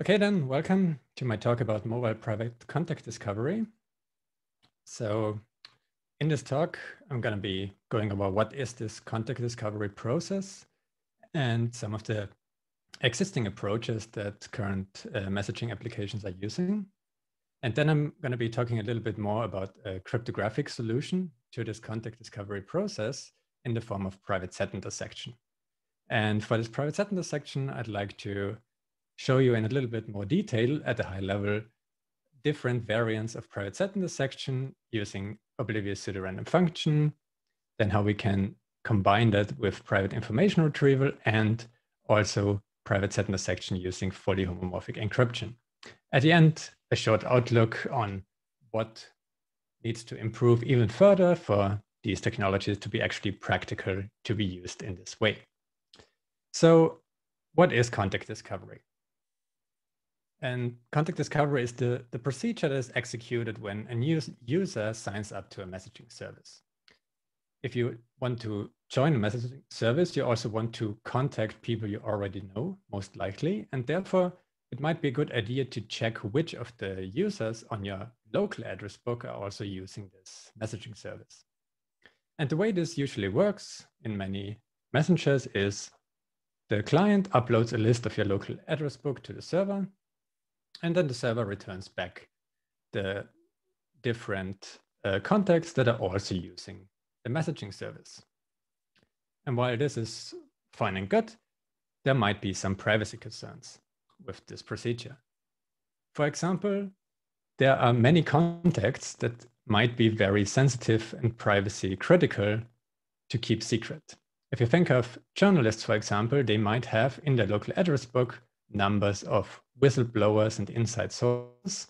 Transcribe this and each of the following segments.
Okay, then welcome to my talk about mobile private contact discovery. So in this talk, I'm going to be going over what is this contact discovery process and some of the existing approaches that current uh, messaging applications are using. And then I'm going to be talking a little bit more about a cryptographic solution to this contact discovery process in the form of private set intersection. And for this private set intersection, I'd like to show you in a little bit more detail at a high level different variants of private set intersection using oblivious pseudorandom function, then how we can combine that with private information retrieval and also private set intersection using fully homomorphic encryption. At the end, a short outlook on what needs to improve even further for these technologies to be actually practical to be used in this way. So what is contact discovery? And contact discovery is the, the procedure that is executed when a new user signs up to a messaging service. If you want to join a messaging service, you also want to contact people you already know, most likely. And therefore, it might be a good idea to check which of the users on your local address book are also using this messaging service. And the way this usually works in many messengers is the client uploads a list of your local address book to the server and then the server returns back the different uh, contacts that are also using the messaging service. And while this is fine and good, there might be some privacy concerns with this procedure. For example, there are many contacts that might be very sensitive and privacy critical to keep secret. If you think of journalists, for example, they might have in their local address book numbers of whistleblowers and inside sources.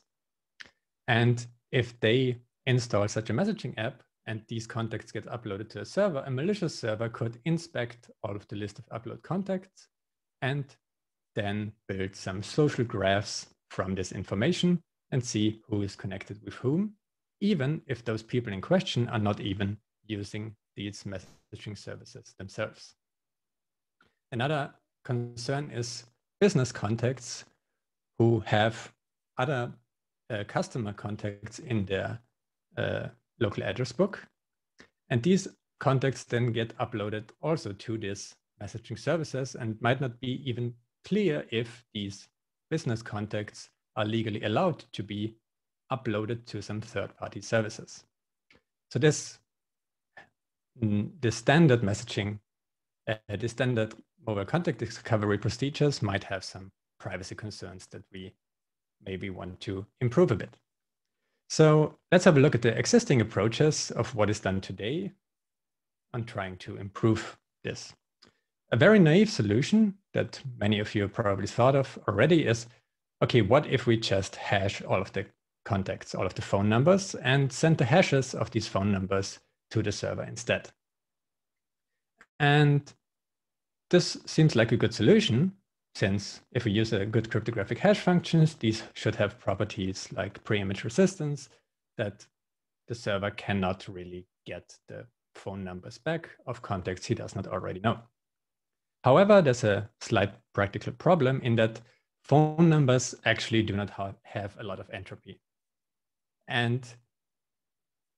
And if they install such a messaging app and these contacts get uploaded to a server, a malicious server could inspect all of the list of upload contacts and then build some social graphs from this information and see who is connected with whom, even if those people in question are not even using these messaging services themselves. Another concern is business contacts who have other uh, customer contacts in their uh, local address book. And these contacts then get uploaded also to this messaging services and might not be even clear if these business contacts are legally allowed to be uploaded to some third-party services. So this, mm, the standard messaging, uh, the standard mobile contact discovery procedures might have some privacy concerns that we maybe want to improve a bit. So let's have a look at the existing approaches of what is done today on trying to improve this. A very naive solution that many of you probably thought of already is, okay, what if we just hash all of the contacts, all of the phone numbers and send the hashes of these phone numbers to the server instead? And this seems like a good solution, since if we use a good cryptographic hash functions, these should have properties like pre-image resistance that the server cannot really get the phone numbers back of contacts he does not already know. However, there's a slight practical problem in that phone numbers actually do not ha have a lot of entropy. And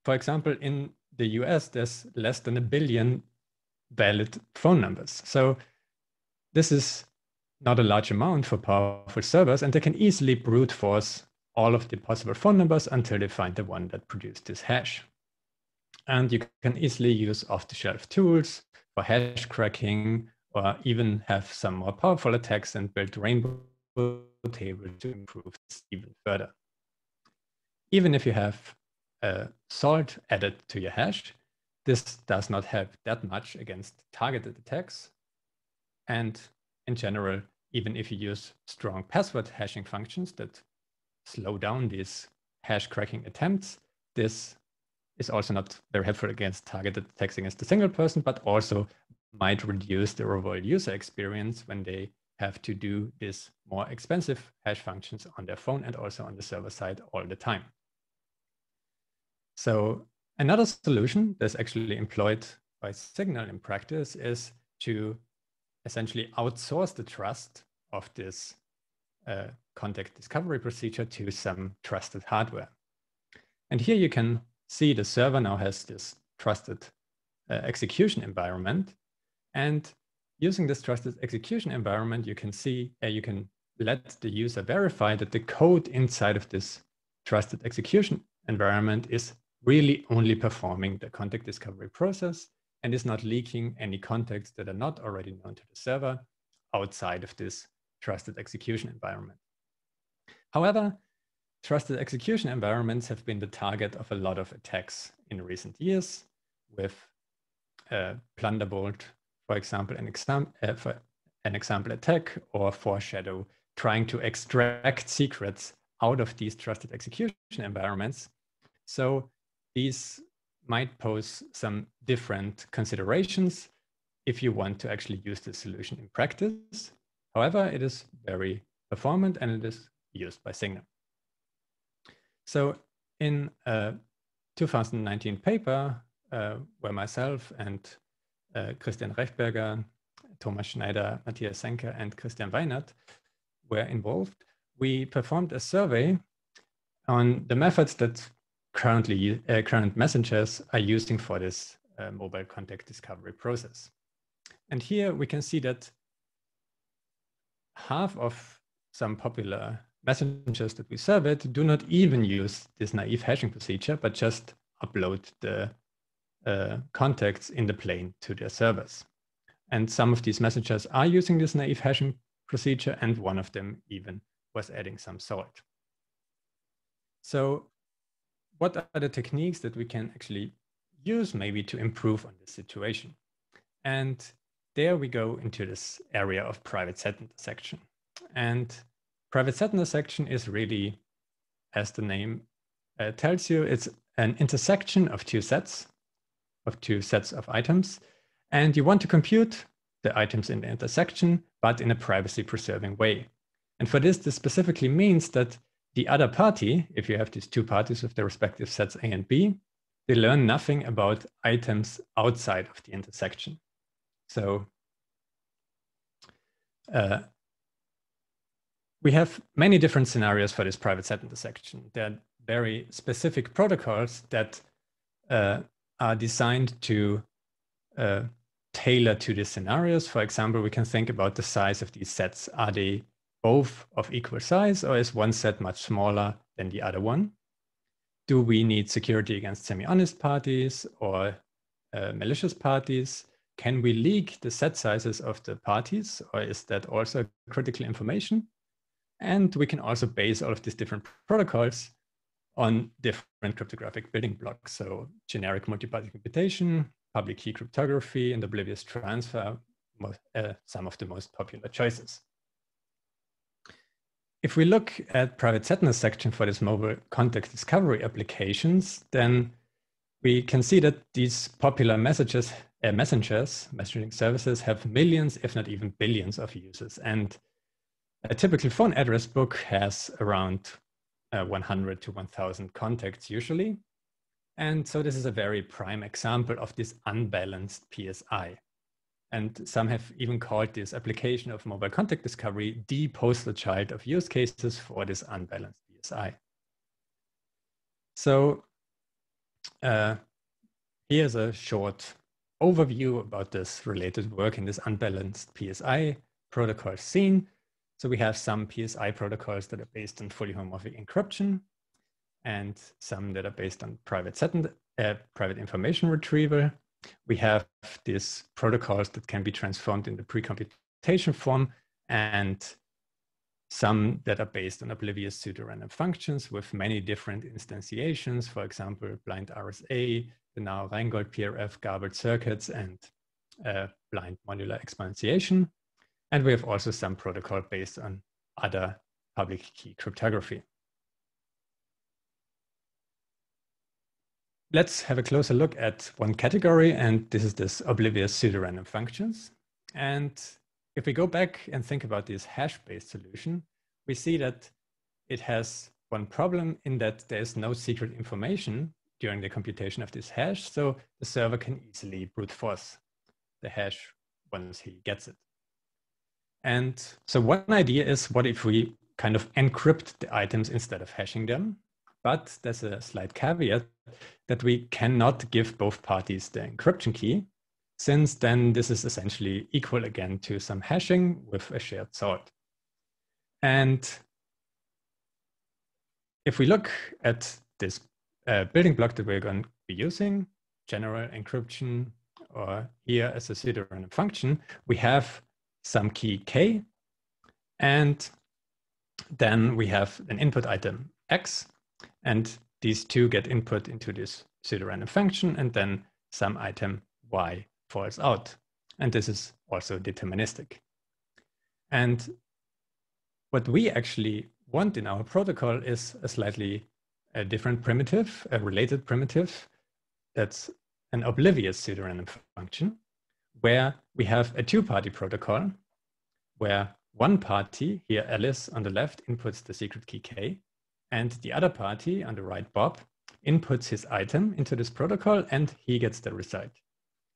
for example, in the US, there's less than a billion valid phone numbers. So this is not a large amount for powerful servers, and they can easily brute force all of the possible phone numbers until they find the one that produced this hash. And you can easily use off-the-shelf tools for hash cracking, or even have some more powerful attacks and build rainbow table to improve this even further. Even if you have a salt added to your hash, this does not help that much against targeted attacks. And in general, even if you use strong password hashing functions that slow down these hash cracking attempts, this is also not very helpful against targeted attacks against a single person, but also might reduce the overall user experience when they have to do these more expensive hash functions on their phone and also on the server side all the time. So another solution that's actually employed by Signal in practice is to essentially outsource the trust of this uh, contact discovery procedure to some trusted hardware. And here you can see the server now has this trusted uh, execution environment. And using this trusted execution environment, you can see, uh, you can let the user verify that the code inside of this trusted execution environment is really only performing the contact discovery process and is not leaking any contacts that are not already known to the server outside of this trusted execution environment. However, trusted execution environments have been the target of a lot of attacks in recent years with uh, Plundervolt, for example, an, exam uh, for an example attack or Foreshadow trying to extract secrets out of these trusted execution environments. So these might pose some different considerations if you want to actually use this solution in practice. However, it is very performant and it is used by Signal. So in a 2019 paper uh, where myself and uh, Christian Rechberger, Thomas Schneider, Matthias Senker, and Christian Weinert were involved, we performed a survey on the methods that currently uh, current messengers are using for this uh, mobile contact discovery process. And here we can see that half of some popular messengers that we surveyed do not even use this naive hashing procedure, but just upload the uh, contacts in the plain to their servers. And some of these messengers are using this naive hashing procedure, and one of them even was adding some salt. So what are the techniques that we can actually use maybe to improve on this situation? And there we go into this area of private set intersection. And private set intersection is really, as the name uh, tells you, it's an intersection of two sets, of two sets of items. And you want to compute the items in the intersection, but in a privacy preserving way. And for this, this specifically means that the other party, if you have these two parties with their respective sets A and B, they learn nothing about items outside of the intersection. So uh, we have many different scenarios for this private set intersection. There are very specific protocols that uh, are designed to uh, tailor to these scenarios. For example, we can think about the size of these sets. Are they both of equal size or is one set much smaller than the other one? Do we need security against semi-honest parties or uh, malicious parties? Can we leak the set sizes of the parties or is that also critical information? And we can also base all of these different protocols on different cryptographic building blocks. So generic multi-party computation, public key cryptography, and oblivious transfer, uh, some of the most popular choices. If we look at private set intersection for this mobile contact discovery applications, then we can see that these popular messages, uh, messengers, messaging services have millions, if not even billions of users. And a typical phone address book has around uh, 100 to 1000 contacts usually. And so this is a very prime example of this unbalanced PSI. And some have even called this application of mobile contact discovery the poster child of use cases for this unbalanced PSI. So uh, here's a short overview about this related work in this unbalanced PSI protocol scene. So we have some PSI protocols that are based on fully homomorphic encryption and some that are based on private set uh, private information retrieval we have these protocols that can be transformed into pre-computation form and some that are based on oblivious pseudo-random functions with many different instantiations, for example, blind RSA, the Naor-Reingold PRF garbled circuits, and uh, blind modular exponentiation. And we have also some protocol based on other public key cryptography. Let's have a closer look at one category, and this is this oblivious pseudorandom functions. And if we go back and think about this hash-based solution, we see that it has one problem in that there's no secret information during the computation of this hash, so the server can easily brute force the hash once he gets it. And so one idea is what if we kind of encrypt the items instead of hashing them. But there's a slight caveat that we cannot give both parties the encryption key, since then this is essentially equal again to some hashing with a shared salt. And if we look at this uh, building block that we're going to be using, general encryption, or here as a pseudorandom function, we have some key k, and then we have an input item x, and these two get input into this pseudorandom function, and then some item y falls out. And this is also deterministic. And what we actually want in our protocol is a slightly a different primitive, a related primitive that's an oblivious pseudorandom function where we have a two-party protocol where one party, here Alice on the left, inputs the secret key K, and the other party on the right, Bob, inputs his item into this protocol and he gets the result.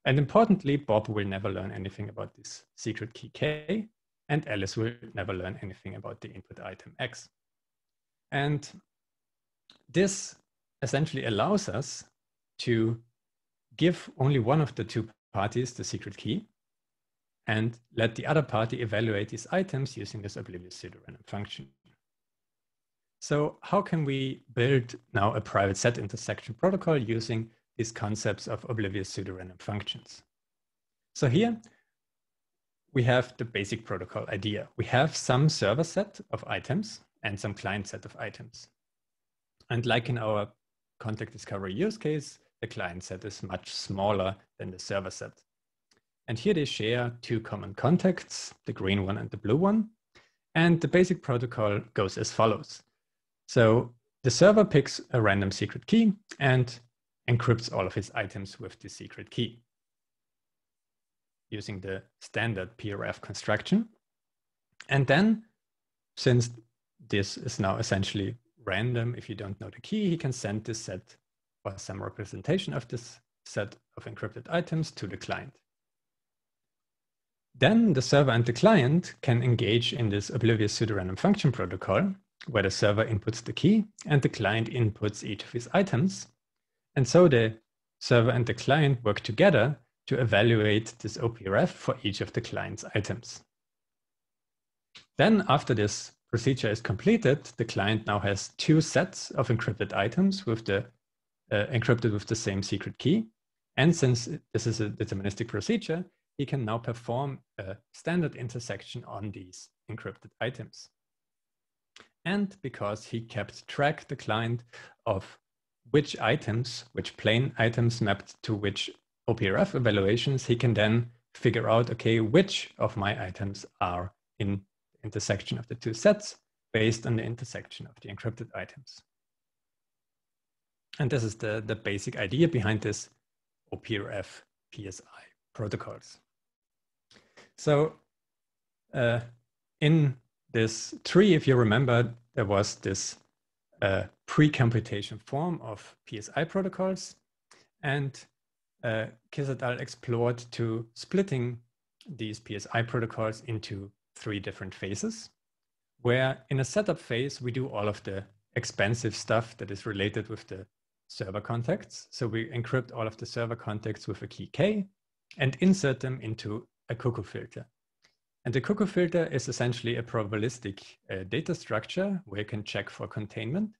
And importantly, Bob will never learn anything about this secret key K, and Alice will never learn anything about the input item X. And this essentially allows us to give only one of the two parties the secret key and let the other party evaluate these items using this oblivious pseudorandom function. So how can we build now a private set intersection protocol using these concepts of oblivious pseudorandom functions? So here we have the basic protocol idea. We have some server set of items and some client set of items. And like in our contact discovery use case, the client set is much smaller than the server set. And here they share two common contacts, the green one and the blue one. And the basic protocol goes as follows. So the server picks a random secret key and encrypts all of its items with the secret key using the standard PRF construction. And then, since this is now essentially random, if you don't know the key, he can send this set or some representation of this set of encrypted items to the client. Then the server and the client can engage in this oblivious pseudorandom function protocol, where the server inputs the key and the client inputs each of his items. And so the server and the client work together to evaluate this OPRF for each of the client's items. Then after this procedure is completed, the client now has two sets of encrypted items with the uh, encrypted with the same secret key. And since this is a deterministic procedure, he can now perform a standard intersection on these encrypted items. And because he kept track, the client, of which items, which plain items mapped to which OPRF evaluations, he can then figure out, okay, which of my items are in intersection of the two sets based on the intersection of the encrypted items. And this is the, the basic idea behind this OPRF PSI protocols. So uh, in this tree, if you remember, there was this uh, pre-computation form of PSI protocols. And uh, explored to splitting these PSI protocols into three different phases, where in a setup phase, we do all of the expensive stuff that is related with the server contacts. So we encrypt all of the server contacts with a key K and insert them into a cuckoo filter. And the cuckoo filter is essentially a probabilistic uh, data structure where you can check for containment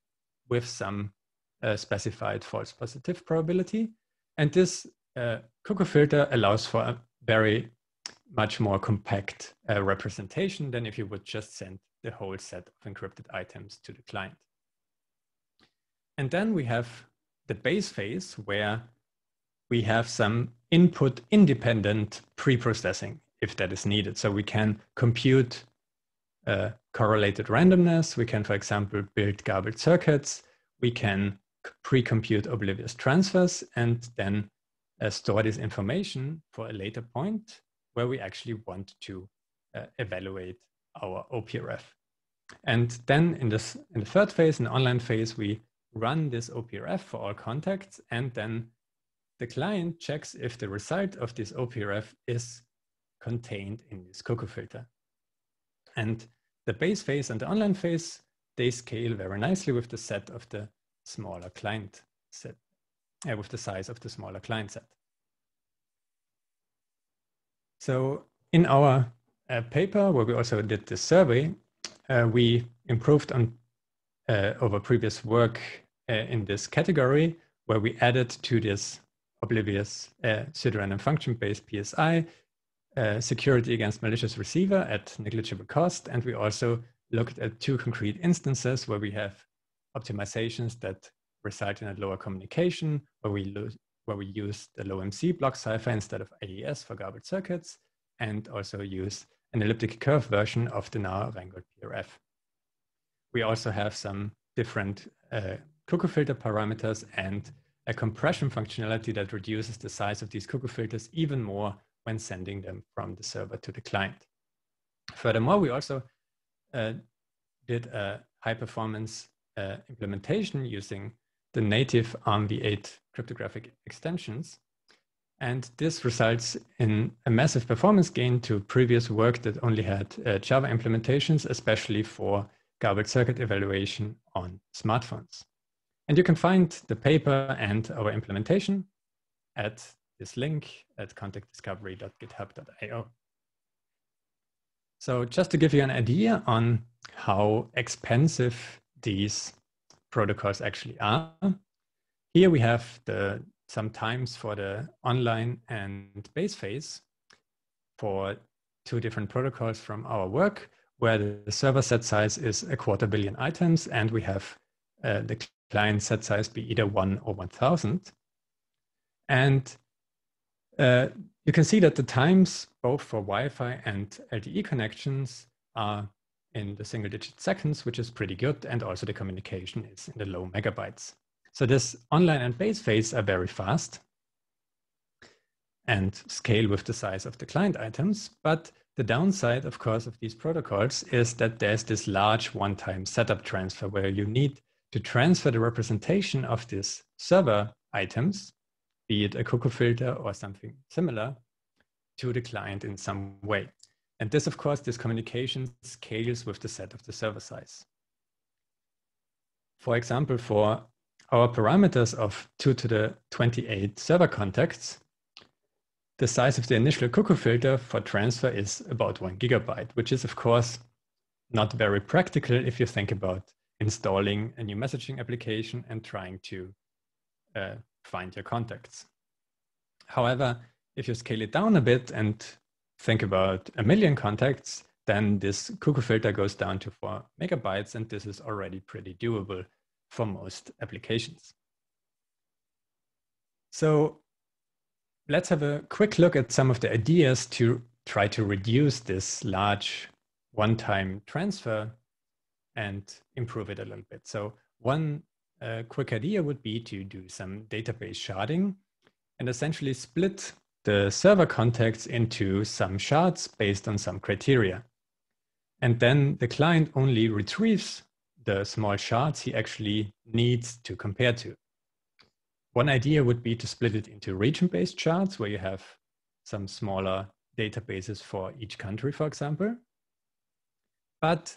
with some uh, specified false positive probability. And this uh, cuckoo filter allows for a very much more compact uh, representation than if you would just send the whole set of encrypted items to the client. And then we have the base phase where we have some input independent pre-processing if that is needed. So we can compute uh, correlated randomness. We can, for example, build garbled circuits. We can pre-compute oblivious transfers and then uh, store this information for a later point where we actually want to uh, evaluate our OPRF. And then in this in the third phase, in the online phase, we run this OPRF for all contacts, and then the client checks if the result of this OPRF is contained in this cuckoo filter. And the base phase and the online phase, they scale very nicely with the set of the smaller client set, uh, with the size of the smaller client set. So in our uh, paper, where we also did this survey, uh, we improved on uh, over previous work uh, in this category, where we added to this oblivious uh, pseudorandom function-based PSI uh, security against malicious receiver at negligible cost. And we also looked at two concrete instances where we have optimizations that result in a lower communication, where we where we use the LowMC block cipher instead of AES for garbled circuits, and also use an elliptic curve version of the Naor-Reingold PRF. We also have some different uh, cuckoo filter parameters and a compression functionality that reduces the size of these cuckoo filters even more when sending them from the server to the client. Furthermore, we also uh, did a high performance uh, implementation using the native ARMv8 cryptographic extensions. And this results in a massive performance gain to previous work that only had uh, Java implementations, especially for garbled circuit evaluation on smartphones. And you can find the paper and our implementation at this link at contactdiscovery.github.io. So just to give you an idea on how expensive these protocols actually are, here we have the some times for the online and base phase for two different protocols from our work, where the server set size is a quarter billion items, and we have uh, the client set size be either one or 1000. And uh, you can see that the times both for Wi-Fi and LTE connections are in the single digit seconds, which is pretty good. And also the communication is in the low megabytes. So this online and base phase are very fast and scale with the size of the client items. But the downside, of course, of these protocols is that there's this large one-time setup transfer where you need to transfer the representation of these server items, be it a cuckoo filter or something similar, to the client in some way. And this, of course, this communication scales with the set of the server size. For example, for our parameters of 2 to the 28 server contacts, the size of the initial cuckoo filter for transfer is about one gigabyte, which is, of course, not very practical if you think about installing a new messaging application and trying to uh, find your contacts. However, if you scale it down a bit and think about a million contacts, then this cuckoo filter goes down to four megabytes, and this is already pretty doable for most applications. So let's have a quick look at some of the ideas to try to reduce this large one-time transfer and improve it a little bit. So one uh, quick idea would be to do some database sharding and essentially split the server contacts into some shards based on some criteria. And then the client only retrieves the small shards he actually needs to compare to. One idea would be to split it into region-based shards where you have some smaller databases for each country, for example. But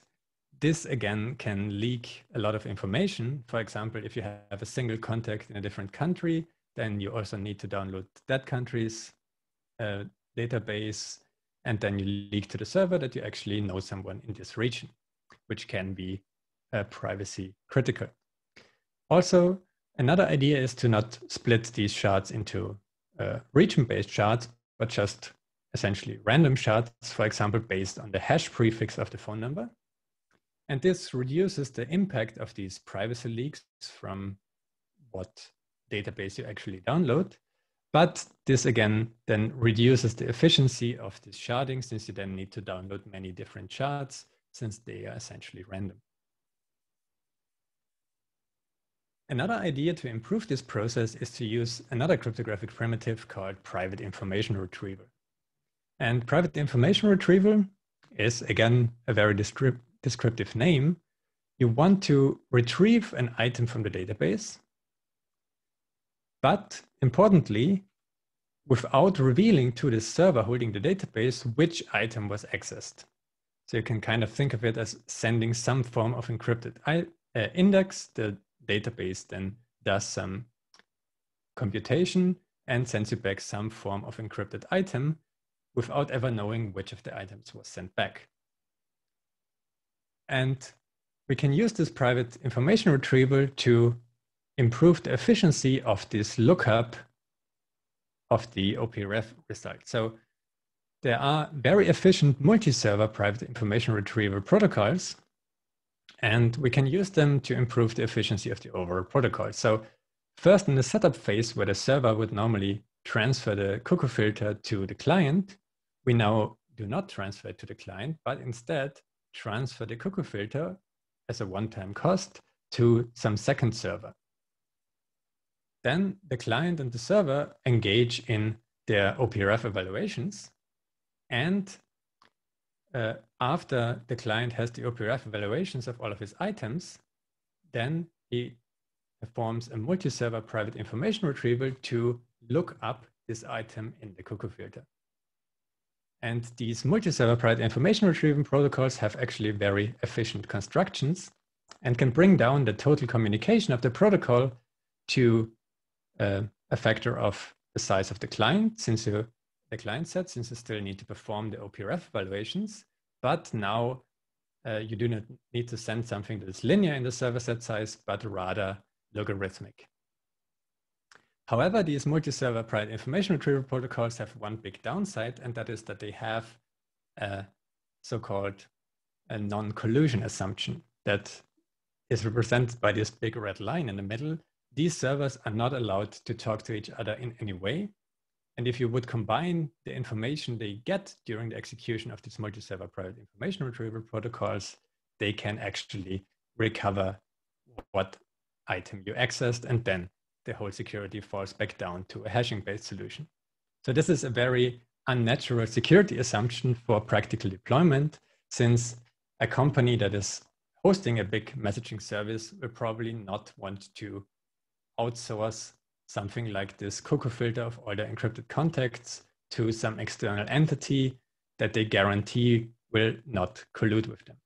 this again can leak a lot of information. For example, if you have a single contact in a different country, then you also need to download that country's uh, database, and then you leak to the server that you actually know someone in this region, which can be uh, privacy critical. Also, another idea is to not split these shards into uh, region-based shards, but just essentially random shards, for example, based on the hash prefix of the phone number. And this reduces the impact of these privacy leaks from what database you actually download. But this again then reduces the efficiency of this sharding since you then need to download many different shards since they are essentially random. Another idea to improve this process is to use another cryptographic primitive called private information retrieval. And private information retrieval is again a very descriptive descriptive name, you want to retrieve an item from the database, but importantly, without revealing to the server holding the database which item was accessed. So you can kind of think of it as sending some form of encrypted uh, index. The database then does some computation and sends you back some form of encrypted item without ever knowing which of the items was sent back. And we can use this private information retrieval to improve the efficiency of this lookup of the OPRF result. So there are very efficient multi-server private information retrieval protocols, and we can use them to improve the efficiency of the overall protocol. So first in the setup phase where the server would normally transfer the cuckoo filter to the client, we now do not transfer it to the client, but instead transfer the cuckoo filter as a one-time cost to some second server. Then the client and the server engage in their OPRF evaluations. And uh, after the client has the OPRF evaluations of all of his items, then he performs a multi-server private information retrieval to look up this item in the cuckoo filter. And these multi-server private information retrieval protocols have actually very efficient constructions and can bring down the total communication of the protocol to uh, a factor of the size of the client, since you, the client set, since you still need to perform the OPRF evaluations. But now uh, you do not need to send something that is linear in the server set size, but rather logarithmic. However, these multi-server private information retrieval protocols have one big downside, and that is that they have a so-called non-collusion assumption that is represented by this big red line in the middle. These servers are not allowed to talk to each other in any way. And if you would combine the information they get during the execution of these multi-server private information retrieval protocols, they can actually recover what item you accessed and then the whole security falls back down to a hashing based solution. So this is a very unnatural security assumption for practical deployment since a company that is hosting a big messaging service will probably not want to outsource something like this cuckoo filter of all the encrypted contacts to some external entity that they guarantee will not collude with them.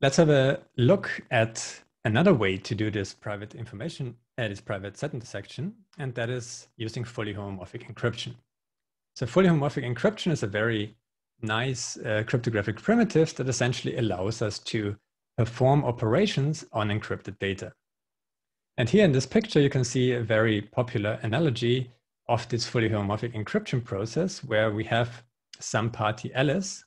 Let's have a look at another way to do this private information, uh, this private set intersection, and that is using fully homomorphic encryption. So fully homomorphic encryption is a very nice uh, cryptographic primitive that essentially allows us to perform operations on encrypted data. And here in this picture, you can see a very popular analogy of this fully homomorphic encryption process where we have some party Alice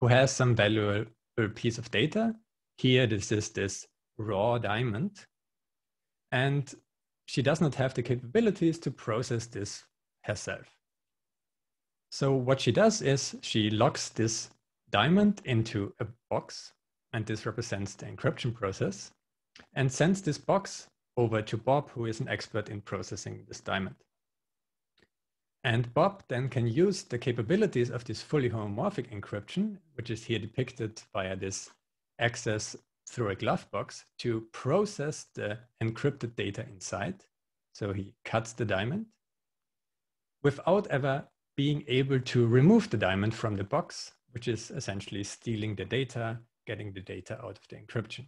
who has some valuable piece of data. Here, this is this raw diamond. And she does not have the capabilities to process this herself. So what she does is she locks this diamond into a box, and this represents the encryption process, and sends this box over to Bob, who is an expert in processing this diamond. And Bob then can use the capabilities of this fully homomorphic encryption, which is here depicted via this access through a glove box to process the encrypted data inside. So he cuts the diamond without ever being able to remove the diamond from the box, which is essentially stealing the data, getting the data out of the encryption.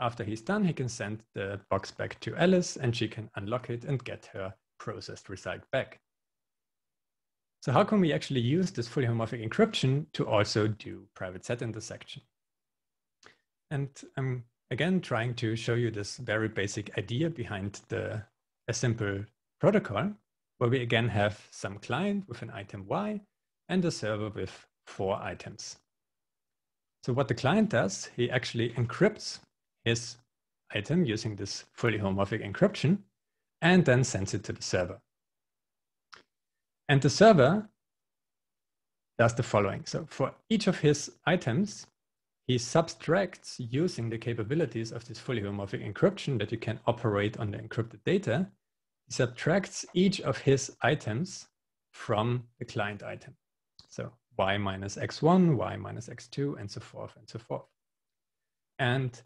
After he's done, he can send the box back to Alice and she can unlock it and get her processed result back. So how can we actually use this fully homomorphic encryption to also do private set intersection? And I'm again trying to show you this very basic idea behind the a simple protocol where we again have some client with an item Y and a server with four items. So what the client does, he actually encrypts his item using this fully homomorphic encryption and then sends it to the server. And the server does the following. So for each of his items, he subtracts using the capabilities of this fully homomorphic encryption that you can operate on the encrypted data. He subtracts each of his items from the client item. So y minus x1, y minus x2, and so forth and so forth. And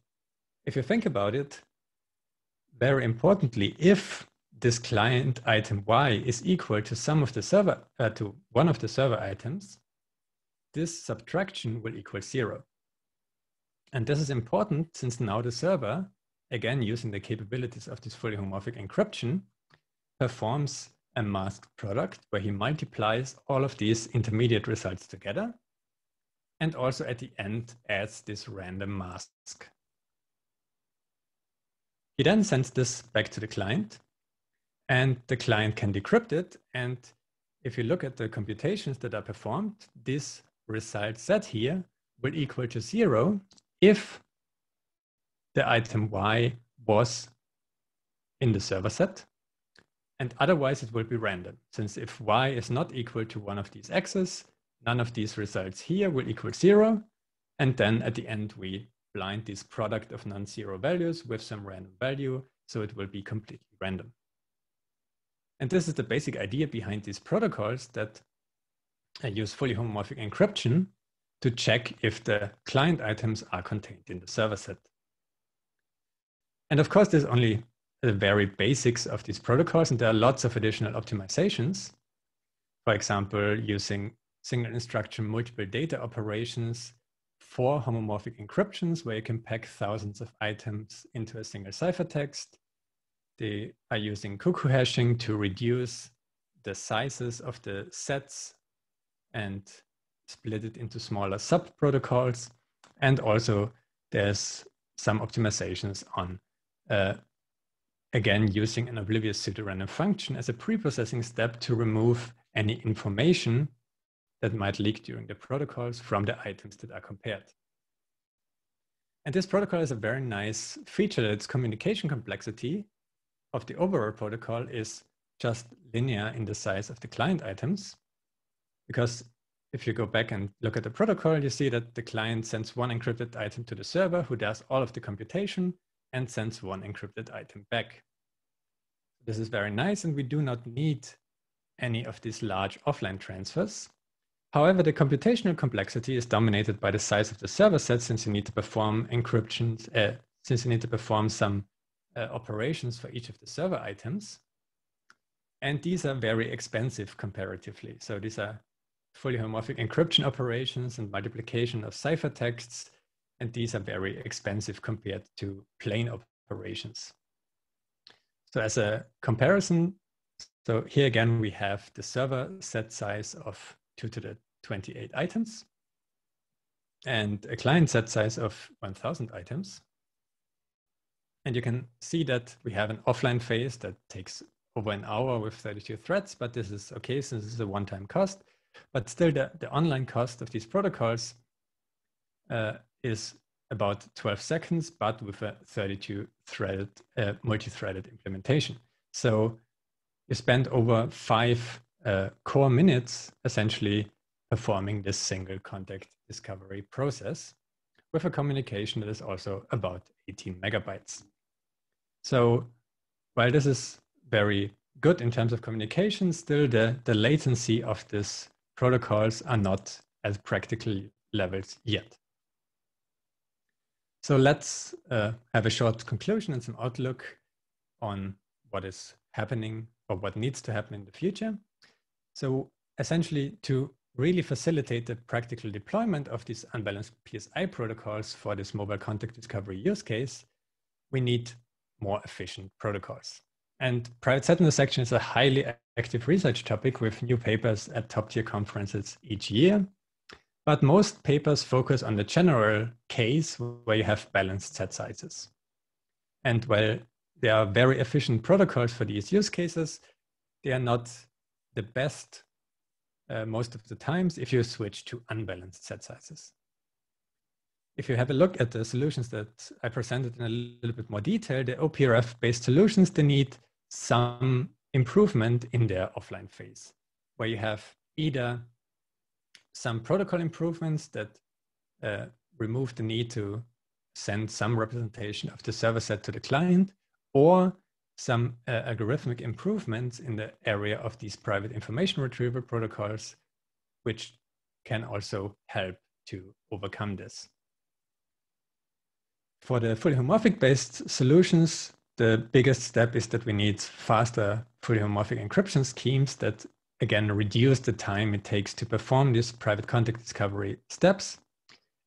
if you think about it, very importantly, if this client item y is equal to some of the server uh, to one of the server items, this subtraction will equal zero. And this is important since now the server, again, using the capabilities of this fully homomorphic encryption, performs a masked product where he multiplies all of these intermediate results together and also at the end adds this random mask. He then sends this back to the client and the client can decrypt it. And if you look at the computations that are performed, this result set here will equal to zero if the item Y was in the server set. And otherwise it will be random, since if Y is not equal to one of these X's, none of these results here will equal zero. And then at the end, we blind this product of non-zero values with some random value. So it will be completely random. And this is the basic idea behind these protocols that use fully homomorphic encryption to check if the client items are contained in the server set. And of course, there's only the very basics of these protocols, and there are lots of additional optimizations. For example, using single instruction multiple data operations for homomorphic encryptions, where you can pack thousands of items into a single ciphertext. They are using cuckoo hashing to reduce the sizes of the sets and split it into smaller sub protocols. And also there's some optimizations on, uh, again, using an oblivious pseudorandom function as a preprocessing step to remove any information that might leak during the protocols from the items that are compared. And this protocol is a very nice feature that its communication complexity of the overall protocol is just linear in the size of the client items. Because if you go back and look at the protocol, you see that the client sends one encrypted item to the server who does all of the computation and sends one encrypted item back. This is very nice and we do not need any of these large offline transfers. However, the computational complexity is dominated by the size of the server set since you need to perform encryptions, uh, since you need to perform some uh, operations for each of the server items. And these are very expensive comparatively. So these are fully homomorphic encryption operations and multiplication of ciphertexts. And these are very expensive compared to plain operations. So as a comparison, so here again, we have the server set size of 2 to the 28 items and a client set size of 1000 items. And you can see that we have an offline phase that takes over an hour with 32 threads, but this is okay since this is a one-time cost. But still the, the online cost of these protocols uh, is about 12 seconds, but with a 32 threaded, uh, multi-threaded implementation. So you spend over five uh, core minutes essentially performing this single contact discovery process with a communication that is also about 18 megabytes. So while this is very good in terms of communication, still the, the latency of these protocols are not at practical levels yet. So let's uh, have a short conclusion and some outlook on what is happening or what needs to happen in the future. So essentially to really facilitate the practical deployment of these unbalanced PSI protocols for this mobile contact discovery use case, we need more efficient protocols. And private set intersection is a highly active research topic with new papers at top tier conferences each year. But most papers focus on the general case where you have balanced set sizes. And while there are very efficient protocols for these use cases, they are not the best uh, most of the times if you switch to unbalanced set sizes. If you have a look at the solutions that I presented in a little bit more detail, the OPRF-based solutions, they need some improvement in their offline phase, where you have either some protocol improvements that uh, remove the need to send some representation of the server set to the client, or some uh, algorithmic improvements in the area of these private information retrieval protocols, which can also help to overcome this. For the fully homomorphic based solutions, the biggest step is that we need faster fully homomorphic encryption schemes that again reduce the time it takes to perform these private contact discovery steps.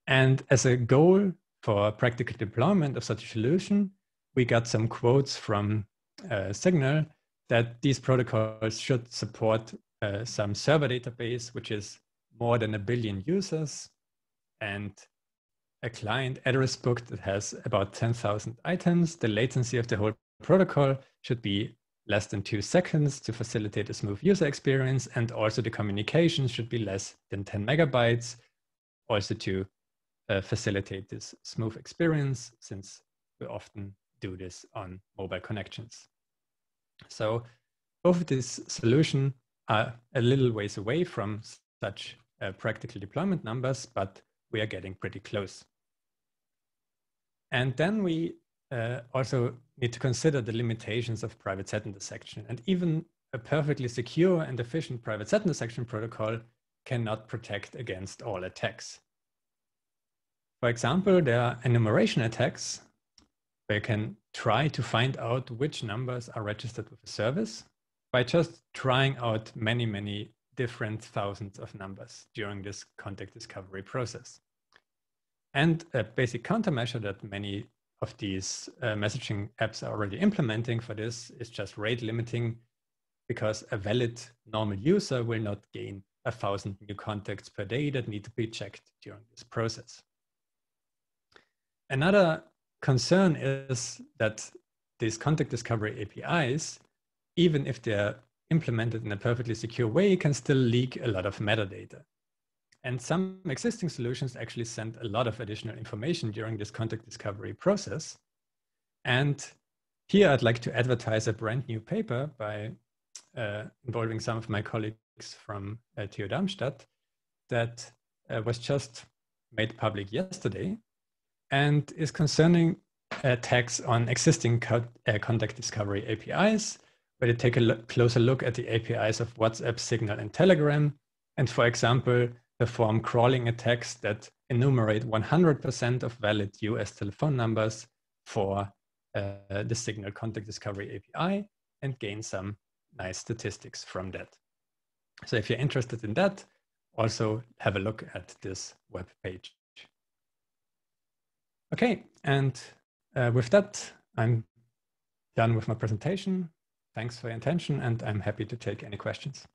And as a goal for practical deployment of such a solution, we got some quotes from uh, Signal that these protocols should support uh, some server database, which is more than a billion users, and a client address book that has about 10,000 items. The latency of the whole protocol should be less than two seconds to facilitate a smooth user experience. And also the communication should be less than 10 megabytes, also to uh, facilitate this smooth experience, since we often do this on mobile connections. So both of these solutions are a little ways away from such uh, practical deployment numbers, but we are getting pretty close. And then we uh, also need to consider the limitations of private set intersection. And even a perfectly secure and efficient private set intersection protocol cannot protect against all attacks. For example, there are enumeration attacks where you can try to find out which numbers are registered with a service by just trying out many, many different thousands of numbers during this contact discovery process. And a basic countermeasure that many of these uh, messaging apps are already implementing for this is just rate limiting because a valid normal user will not gain a thousand new contacts per day that need to be checked during this process. Another concern is that these contact discovery APIs, even if they're implemented in a perfectly secure way, can still leak a lot of metadata. And some existing solutions actually send a lot of additional information during this contact discovery process. And here I'd like to advertise a brand new paper by uh, involving some of my colleagues from uh, TU Darmstadt that uh, was just made public yesterday and is concerning attacks on existing co uh, contact discovery APIs, where they take a closer look at the APIs of WhatsApp, Signal, and Telegram. And for example, perform crawling attacks that enumerate 100% of valid US telephone numbers for uh, the Signal Contact Discovery API and gain some nice statistics from that. So if you're interested in that, also have a look at this web page. Okay, and uh, with that, I'm done with my presentation. Thanks for your attention, and I'm happy to take any questions.